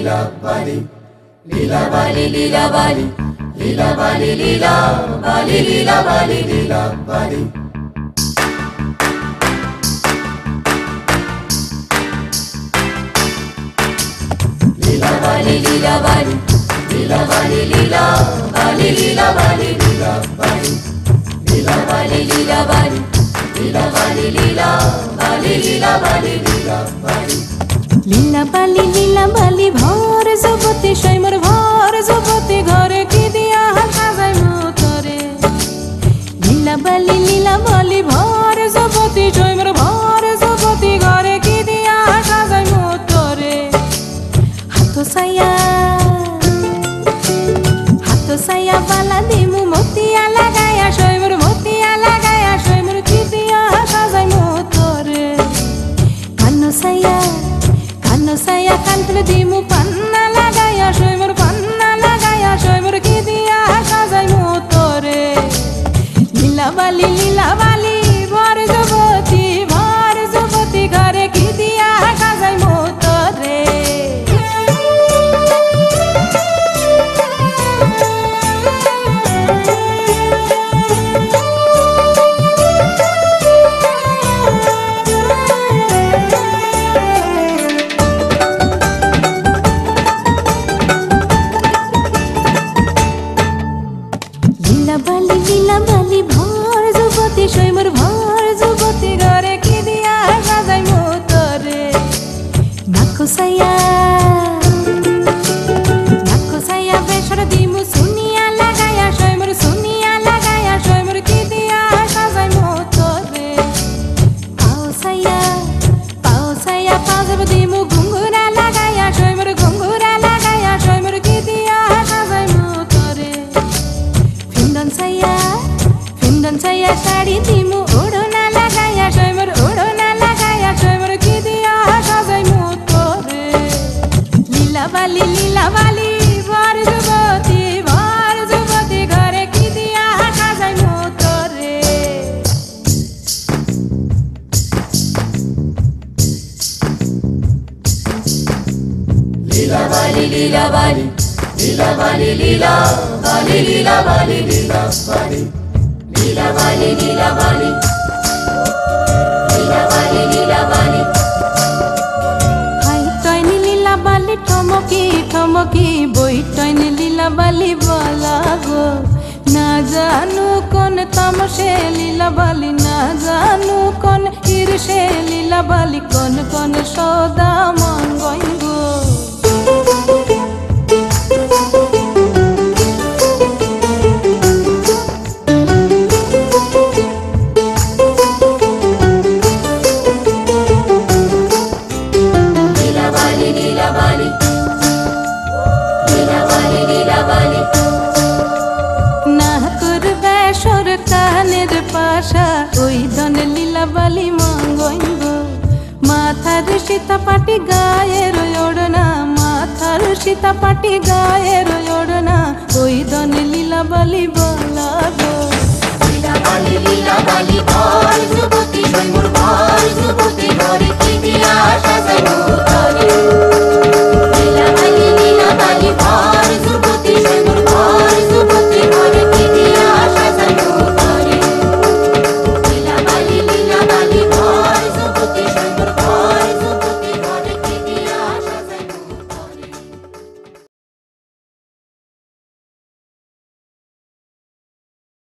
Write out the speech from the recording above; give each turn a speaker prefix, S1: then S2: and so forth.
S1: লীলা বালি লীলা বালি লীলা বালি লীলা বালি লীলা বালি লীলা বালি লীলা বালি লীলা বালি লীলা বালি লীলা বালি লীলা পালি লীলা বালি
S2: ভর জগতে সৈমর ভর জগতে ঘরে কি দিয়া হাসা যায় মতরে লীলা বালি লীলা বালি ভর জগতে সৈমর ভর জগতে ঘরে কি দিয়া হাসা যায় মতরে হাত সায়া হাত সায়া বালা দিমু মতিয়া লাগায়া Sordi Mugu. লীলা বালি লীলা বালি লীলা বালি লীলা বালি লীলা বালি লীলা বালি
S1: লীলা বালি লীলা বালি লীলা বালি লীলা বালি
S2: হাই টয়নি লীলা বালি কোন তামসে লীলা বালি না কোন ঈর্ষে লীলা বালি কোন কোন সদা গো পাশা, ওই মঙ্গইব মাথার সীতা পাটি গায়ের ওড়না, মাথার সীতা পাটি গায়ের ওড়না, ওই দন লীলাবালি বলা।